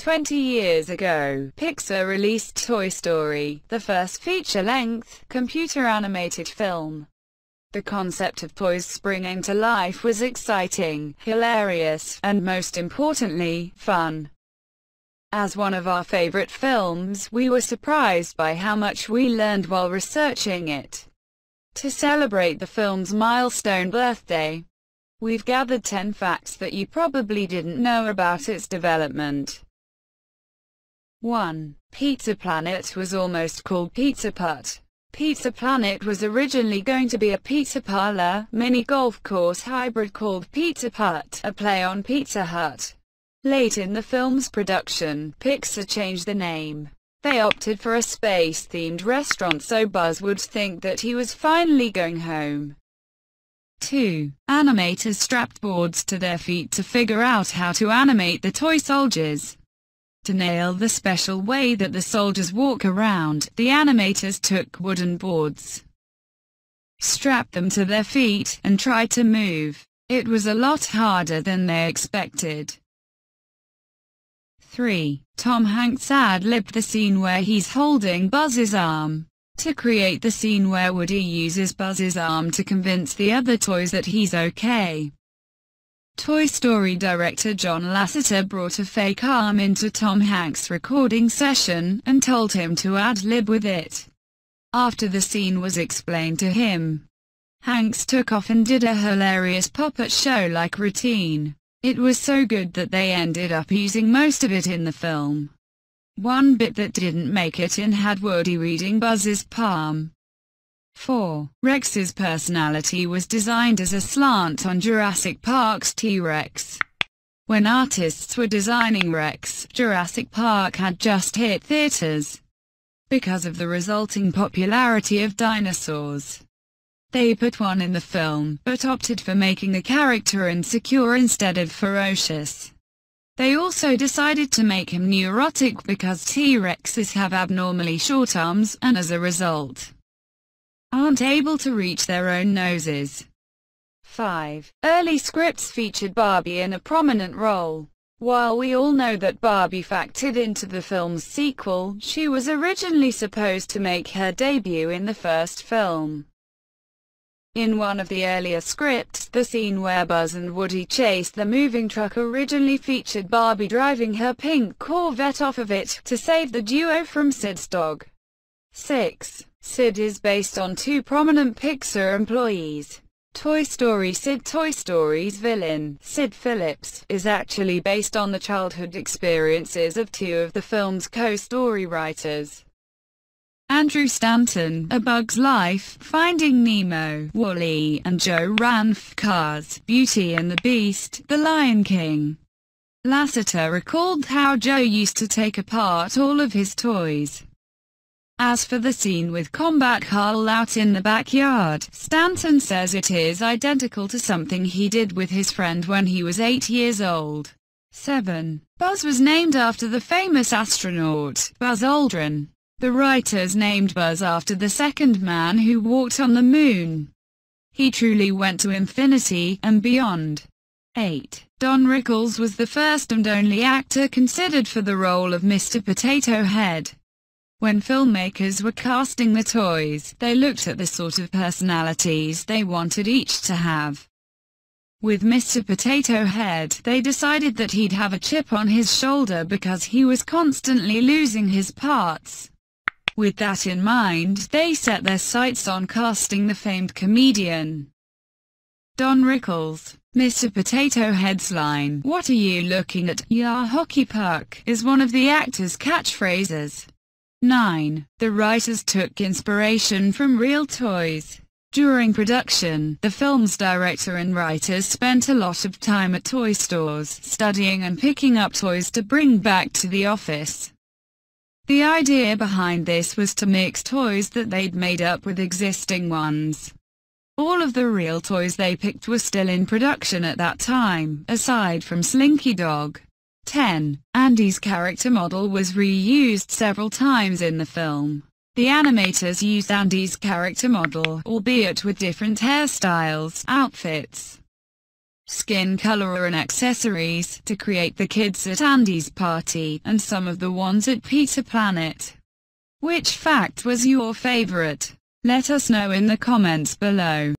Twenty years ago, Pixar released Toy Story, the first feature-length, computer-animated film. The concept of toys springing to life was exciting, hilarious, and most importantly, fun. As one of our favorite films, we were surprised by how much we learned while researching it. To celebrate the film's milestone birthday, we've gathered 10 facts that you probably didn't know about its development. 1. Pizza Planet was almost called Pizza Putt. Pizza Planet was originally going to be a pizza parlor, mini golf course hybrid called Pizza Putt, a play on Pizza Hut. Late in the film's production, Pixar changed the name. They opted for a space-themed restaurant so Buzz would think that he was finally going home. 2. Animators strapped boards to their feet to figure out how to animate the toy soldiers. To nail the special way that the soldiers walk around, the animators took wooden boards, strapped them to their feet, and tried to move. It was a lot harder than they expected. 3. Tom Hanks ad-libbed the scene where he's holding Buzz's arm. To create the scene where Woody uses Buzz's arm to convince the other toys that he's okay. Toy Story director John Lasseter brought a fake arm into Tom Hanks' recording session, and told him to ad-lib with it. After the scene was explained to him, Hanks took off and did a hilarious puppet show-like routine. It was so good that they ended up using most of it in the film. One bit that didn't make it in had Woody reading Buzz's palm. 4. Rex's personality was designed as a slant on Jurassic Park's T-Rex. When artists were designing Rex, Jurassic Park had just hit theaters. Because of the resulting popularity of dinosaurs, they put one in the film, but opted for making the character insecure instead of ferocious. They also decided to make him neurotic because T-Rexes have abnormally short arms, and as a result, aren't able to reach their own noses. 5. Early scripts featured Barbie in a prominent role. While we all know that Barbie factored into the film's sequel, she was originally supposed to make her debut in the first film. In one of the earlier scripts, the scene where Buzz and Woody chased the moving truck originally featured Barbie driving her pink Corvette off of it, to save the duo from Sid's dog. 6. Sid is based on two prominent Pixar employees. Toy Story Sid Toy Story's villain, Sid Phillips, is actually based on the childhood experiences of two of the film's co-story writers. Andrew Stanton, A Bug's Life, Finding Nemo, Wall-E, and Joe Ranft, Cars, Beauty and the Beast, The Lion King. Lasseter recalled how Joe used to take apart all of his toys as for the scene with Combat Carl out in the backyard, Stanton says it is identical to something he did with his friend when he was 8 years old. 7. Buzz was named after the famous astronaut, Buzz Aldrin. The writers named Buzz after the second man who walked on the moon. He truly went to infinity and beyond. 8. Don Rickles was the first and only actor considered for the role of Mr. Potato Head. When filmmakers were casting the toys, they looked at the sort of personalities they wanted each to have. With Mr. Potato Head, they decided that he'd have a chip on his shoulder because he was constantly losing his parts. With that in mind, they set their sights on casting the famed comedian. Don Rickles, Mr. Potato Head's line, What are you looking at, ya hockey puck, is one of the actor's catchphrases. 9. The writers took inspiration from real toys. During production, the film's director and writers spent a lot of time at toy stores, studying and picking up toys to bring back to the office. The idea behind this was to mix toys that they'd made up with existing ones. All of the real toys they picked were still in production at that time, aside from Slinky Dog. 10. Andy's character model was reused several times in the film. The animators used Andy's character model, albeit with different hairstyles, outfits, skin color and accessories to create the kids at Andy's party and some of the ones at Pizza Planet. Which fact was your favorite? Let us know in the comments below.